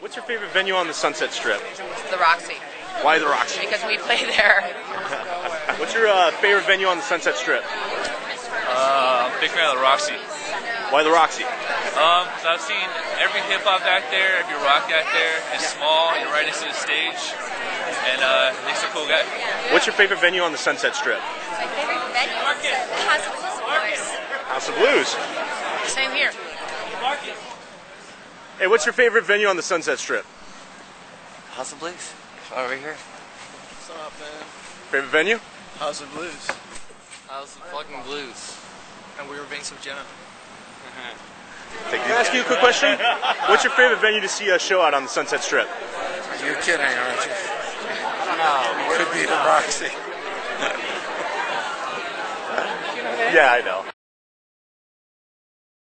What's your favorite venue on the Sunset Strip? The Roxy, Why the Roxy? because we play there. What's your uh, favorite venue on the Sunset Strip? Uh, big fan of the Roxy. Why the Roxy? Um, so I've seen every hip hop back there, every rock back there. It's small, you're right next to the stage, and uh, Nick's a cool guy. What's your favorite venue on the Sunset Strip? My favorite venue is House of Blues, of course. House of Blues. Same here. Hey, what's your favorite venue on the Sunset Strip? House of Blues. Over here. What's up, man? Favorite venue? House of Blues. House of fucking Blues. And we were Banks of Jenna. Can I ask you a quick question? What's your favorite venue to see a show out on the Sunset Strip? You're kidding, aren't you? No. Could be the Roxy. Yeah, I know.